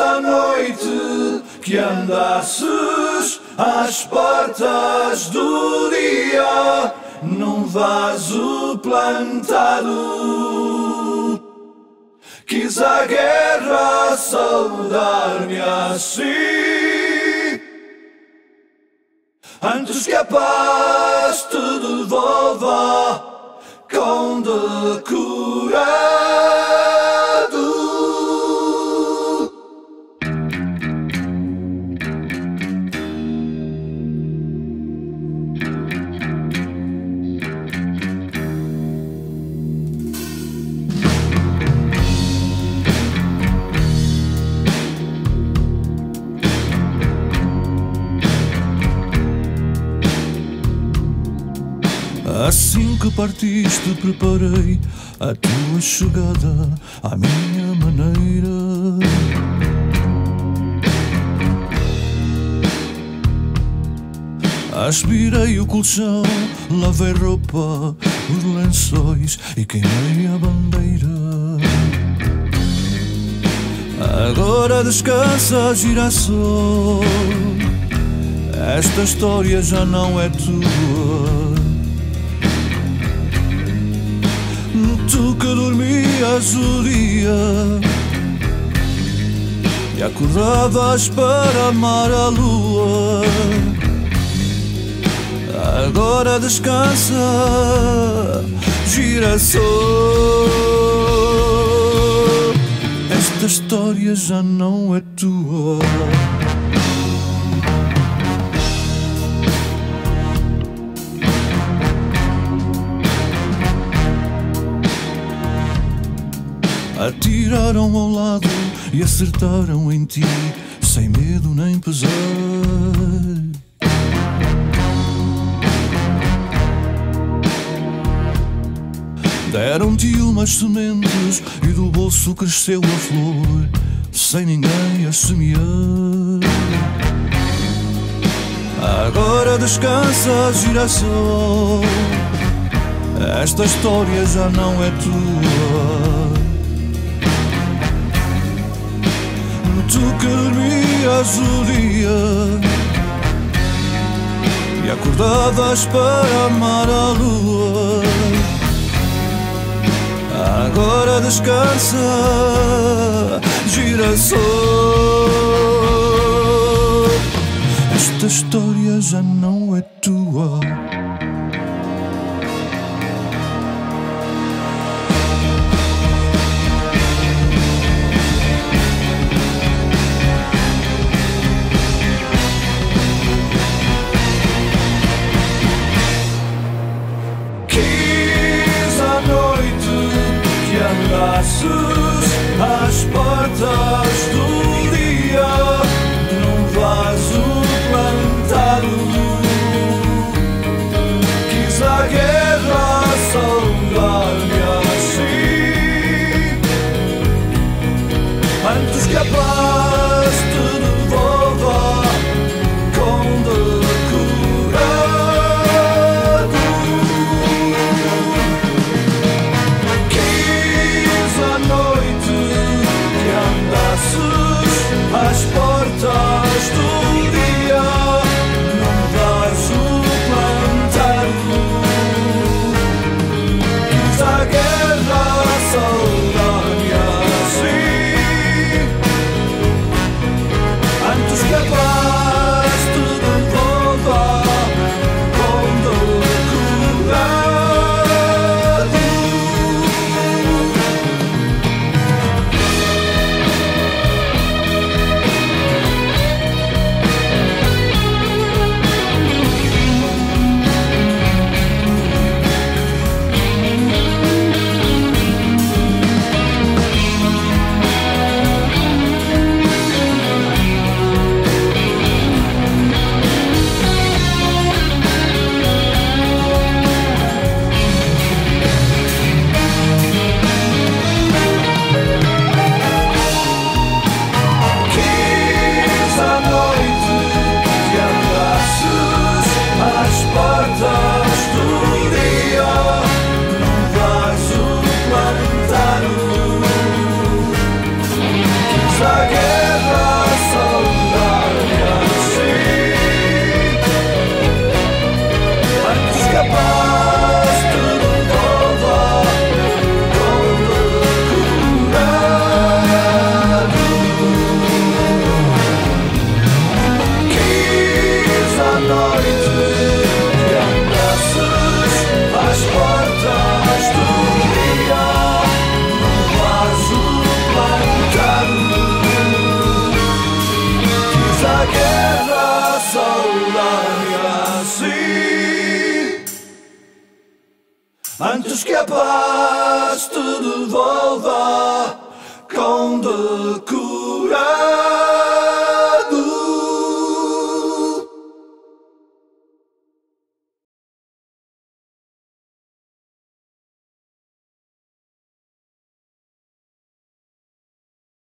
à noite que andasses às portas do dia num vaso plantado. Quis a guerra saudar-me assim Antes que a paz te devolva com decura Assim que partiste, preparei a tua chegada à minha maneira. Aspirei o colchão, lavei roupa, os lençóis e queimei a bandeira. Agora descansa, girassol. Esta história já não é tua. Tu que dormias o dia e acordavas para amar a lua. Agora descansa, girassol. Esta história já não é tua. Atiraram ao lado e acertaram em ti, sem medo nem pesar. Deram-te umas sementes e do bolso cresceu a flor, sem ninguém a semear. Agora descansa, girassol. Esta história já não é tua. Tu que o dia e acordavas para amar a lua. Agora descansa, girassol. Esta história já não é tua. Que andasses às portas do dia Antes que a paz te devolva com decorar.